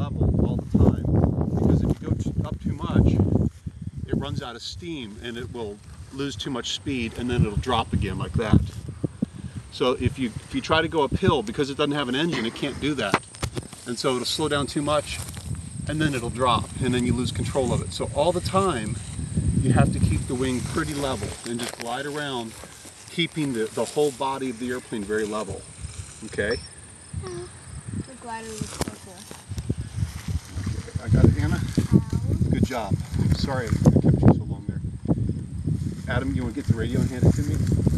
level all the time because if you go up too much, it runs out of steam and it will lose too much speed and then it'll drop again like that. So if you, if you try to go uphill, because it doesn't have an engine, it can't do that. And so it'll slow down too much and then it'll drop and then you lose control of it. So all the time, you have to keep the wing pretty level and just glide around, keeping the, the whole body of the airplane very level. Okay? The glider looks so cool. Got it, Anna? Good job. Sorry I kept you so long there. Adam, you want to get the radio and hand it to me?